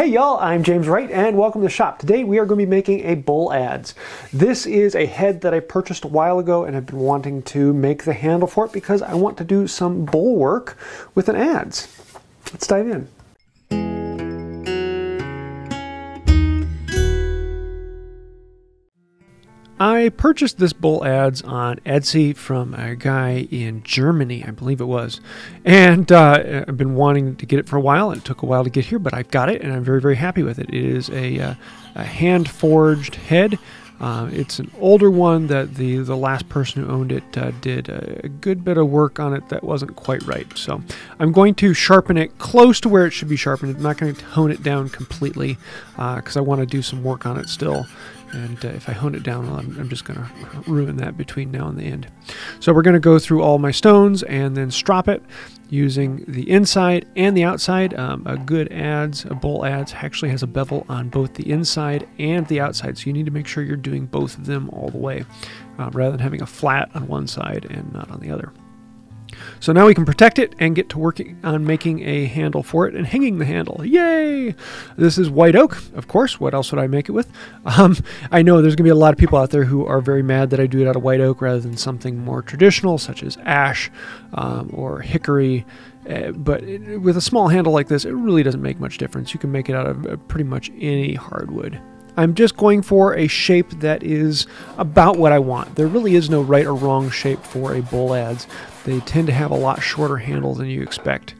Hey y'all, I'm James Wright and welcome to the shop. Today we are going to be making a bowl adze. This is a head that I purchased a while ago and I've been wanting to make the handle for it because I want to do some bull work with an adze. Let's dive in. I purchased this bowl adze on Etsy from a guy in Germany, I believe it was. And uh, I've been wanting to get it for a while. It took a while to get here, but I've got it and I'm very, very happy with it. It is a, uh, a hand forged head. Uh, it's an older one that the, the last person who owned it uh, did a, a, good bit of work on it that wasn't quite right. So I'm going to sharpen it close to where it should be sharpened. I'm not going to tone it down completely because uh, I want to do some work on it still. And uh, if I hone it down, I'm, I'm just going to ruin that between now and the end. So we're going to go through all my stones and then strop it using the inside and the outside. Um, a good adze, a bowl adze, actually has a bevel on both the inside and the outside. So you need to make sure you're doing both of them all the way uh, rather than having a flat on one side and not on the other. So now we can protect it and get to working on making a handle for it and hanging the handle. Yay! This is white oak, of course. What else would I make it with? Um, I know there's going to be a lot of people out there who are very mad that I do it out of white oak rather than something more traditional, such as ash um, or hickory. Uh, but it, with a small handle like this, it really doesn't make much difference. You can make it out of uh, pretty much any hardwood. I'm just going for a shape that is about what I want. There really is no right or wrong shape for a bowl adze. They tend to have a lot shorter handle than you expect.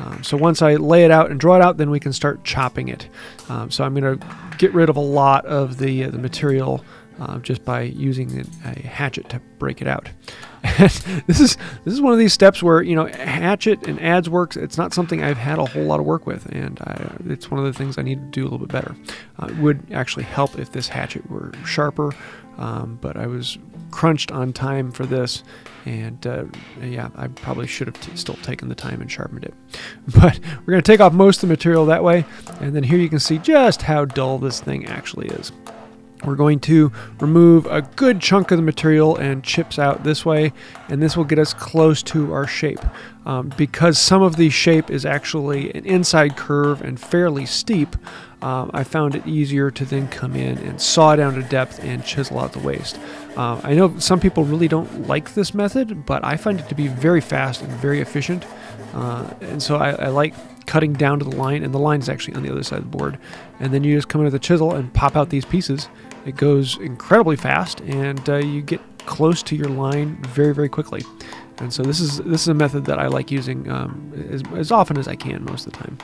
Um, so once I lay it out and draw it out, then we can start chopping it. Um, so I'm going to get rid of a lot of the, uh, the material uh, just by using a hatchet to break it out. this is this is one of these steps where you know hatchet and adze works. It's not something I've had a whole lot of work with, and I, it's one of the things I need to do a little bit better. Uh, it would actually help if this hatchet were sharper, um, but I was crunched on time for this, and uh, yeah, I probably should have still taken the time and sharpened it. But we're going to take off most of the material that way, and then here you can see just how dull this thing actually is. We're going to remove a good chunk of the material and chips out this way, and this will get us close to our shape. Um, because some of the shape is actually an inside curve and fairly steep, um, I found it easier to then come in and saw down to depth and chisel out the waste. Uh, I know some people really don't like this method, but I find it to be very fast and very efficient. Uh, and so I, I like cutting down to the line, and the line is actually on the other side of the board. And then you just come in with a chisel and pop out these pieces. It goes incredibly fast, and uh, you get close to your line very, very quickly. And so this is this is a method that I like using um, as, as often as I can most of the time.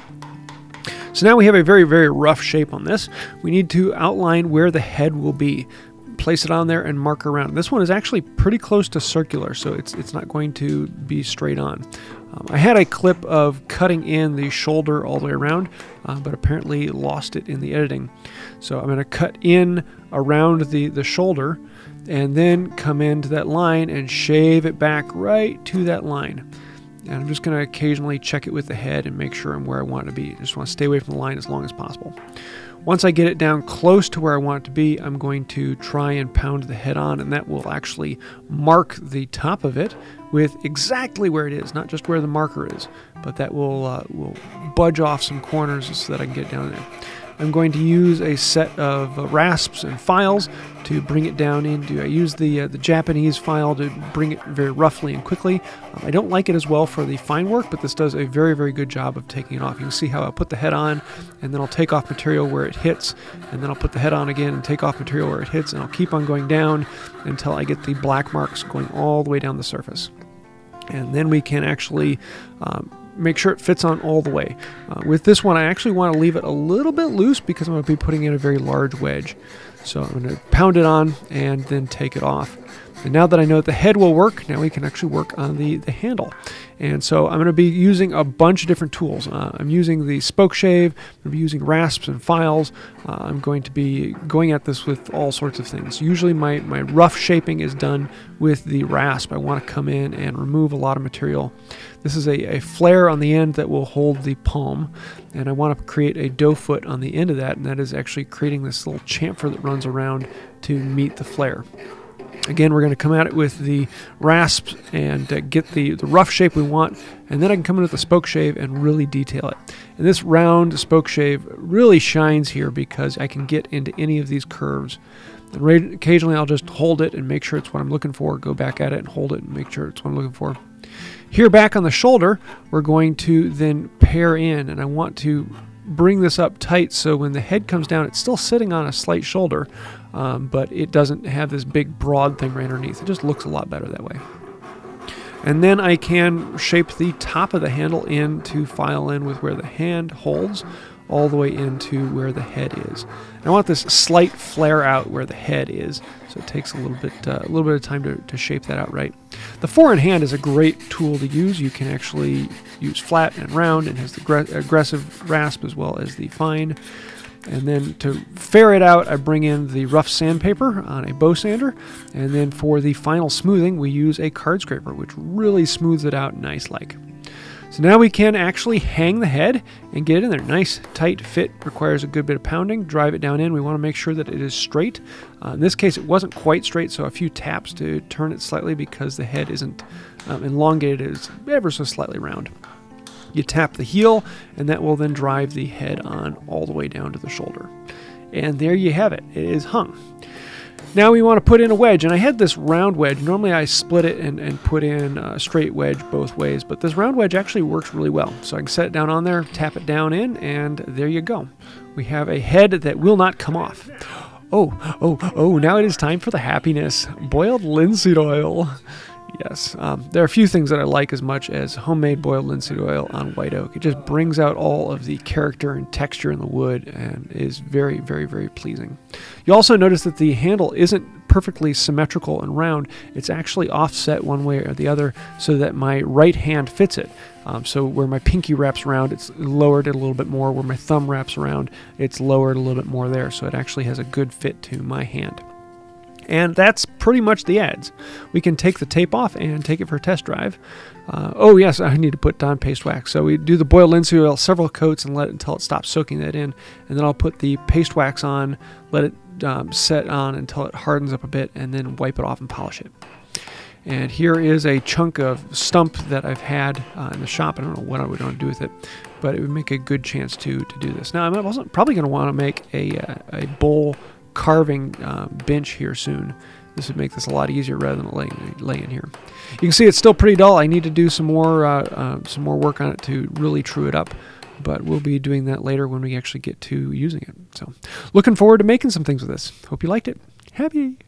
So now we have a very, very rough shape on this. We need to outline where the head will be place it on there and mark around. This one is actually pretty close to circular, so it's, it's not going to be straight on. Um, I had a clip of cutting in the shoulder all the way around, uh, but apparently lost it in the editing. So I'm going to cut in around the, the shoulder and then come into that line and shave it back right to that line. And I'm just going to occasionally check it with the head and make sure I'm where I want to be. I just want to stay away from the line as long as possible. Once I get it down close to where I want it to be, I'm going to try and pound the head on, and that will actually mark the top of it with exactly where it is, not just where the marker is, but that will, uh, will budge off some corners so that I can get down there. I'm going to use a set of uh, rasps and files to bring it down into. I use the uh, the Japanese file to bring it very roughly and quickly. Um, I don't like it as well for the fine work, but this does a very very good job of taking it off. You can see how I put the head on, and then I'll take off material where it hits, and then I'll put the head on again and take off material where it hits, and I'll keep on going down until I get the black marks going all the way down the surface. And then we can actually um, make sure it fits on all the way. Uh, with this one, I actually want to leave it a little bit loose because I'm going to be putting in a very large wedge. So I'm going to pound it on and then take it off. And now that I know that the head will work, now we can actually work on the, the handle. And so I'm going to be using a bunch of different tools. Uh, I'm using the spoke shave, I'm going to be using rasps and files. Uh, I'm going to be going at this with all sorts of things. Usually my, my rough shaping is done with the rasp. I want to come in and remove a lot of material. This is a, a flare on the end that will hold the palm, and I want to create a doe foot on the end of that, and that is actually creating this little chamfer that runs around to meet the flare. Again, we're going to come at it with the rasp and uh, get the, the rough shape we want, and then I can come in with the spoke shave and really detail it. And this round spoke shave really shines here because I can get into any of these curves. And occasionally I'll just hold it and make sure it's what I'm looking for, go back at it and hold it and make sure it's what I'm looking for. Here back on the shoulder, we're going to then pare in, and I want to bring this up tight so when the head comes down, it's still sitting on a slight shoulder, um, but it doesn't have this big broad thing right underneath. It just looks a lot better that way. And then I can shape the top of the handle in to file in with where the hand holds all the way into where the head is. And I want this slight flare out where the head is, so it takes a little bit uh, a little bit of time to, to shape that out right. The four in hand is a great tool to use. You can actually use flat and round and has the aggressive rasp as well as the fine. And then to fair it out, I bring in the rough sandpaper on a bow sander. And then for the final smoothing, we use a card scraper, which really smooths it out nice like. So now we can actually hang the head and get it in there. Nice tight fit, requires a good bit of pounding. Drive it down in. We want to make sure that it is straight. Uh, in this case, it wasn't quite straight, so a few taps to turn it slightly because the head isn't um, elongated, it is ever so slightly round. You tap the heel, and that will then drive the head on all the way down to the shoulder. And there you have it. It is hung. Now we want to put in a wedge, and I had this round wedge. Normally I split it and, and put in a straight wedge both ways, but this round wedge actually works really well. So I can set it down on there, tap it down in, and there you go. We have a head that will not come off. Oh, oh, oh, now it is time for the happiness. Boiled linseed oil. Yes, um, there are a few things that I like as much as homemade boiled linseed oil on white oak. It just brings out all of the character and texture in the wood and is very, very, very pleasing. You also notice that the handle isn't perfectly symmetrical and round. It's actually offset one way or the other so that my right hand fits it. Um, so where my pinky wraps around, it's lowered it a little bit more. Where my thumb wraps around, it's lowered a little bit more there. So it actually has a good fit to my hand. And that's pretty much the adze. We can take the tape off and take it for a test drive. Uh, oh yes, I need to put on paste wax. So we do the boiled linseed oil several coats and let it until it stops soaking that in. And then I'll put the paste wax on, let it um, set on until it hardens up a bit, and then wipe it off and polish it. And here is a chunk of stump that I've had uh, in the shop. I don't know what I would want to do with it, but it would make a good chance to to do this. Now I'm also probably going to want to make a, uh, a bowl carving uh, bench here soon. This would make this a lot easier rather than laying, laying here. You can see it's still pretty dull. I need to do some more uh, uh, some more work on it to really true it up. But we'll be doing that later when we actually get to using it. So looking forward to making some things with this. Hope you liked it. Happy!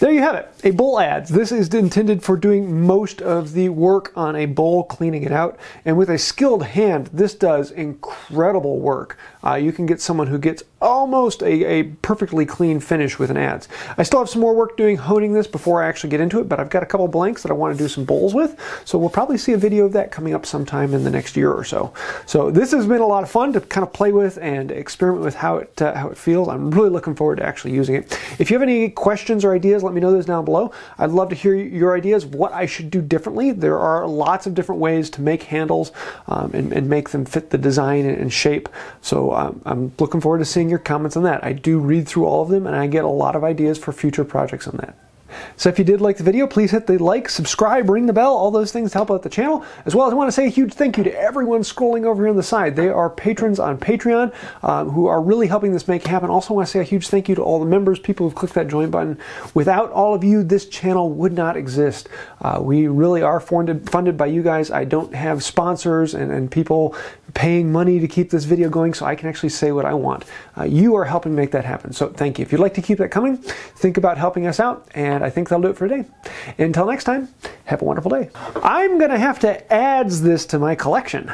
There you have it, a bowl adze. This is intended for doing most of the work on a bowl, cleaning it out. And with a skilled hand, this does incredible work. Uh, you can get someone who gets almost a, a, perfectly clean finish with an adze. I still have some more work doing honing this before I actually get into it, but I've got a couple blanks that I want to do some bowls with. So we'll probably see a video of that coming up sometime in the next year or so. So this has been a lot of fun to kind of play with and experiment with how it, uh, how it feels. I'm really looking forward to actually using it. If you have any questions or ideas, let me know those down below. I'd love to hear your ideas what I should do differently. There are lots of different ways to make handles um, and, and, make them fit the design and shape. So I'm looking forward to seeing your comments on that. I do read through all of them and I get a lot of ideas for future projects on that. So if you did like the video, please hit the like, subscribe, ring the bell, all those things to help out the channel. As well as I want to say a huge thank you to everyone scrolling over here on the side. They are patrons on Patreon uh, who are really helping this make happen. Also want to say a huge thank you to all the members, people who've clicked that join button. Without all of you, this channel would not exist. Uh, we really are funded, funded by you guys. I don't have sponsors and, and people paying money to keep this video going so I can actually say what I want. Uh, you are helping make that happen. So thank you. If you'd like to keep that coming, think about helping us out. And I think that'll do it for today. Until next time, have a wonderful day. I'm going to have to add this to my collection.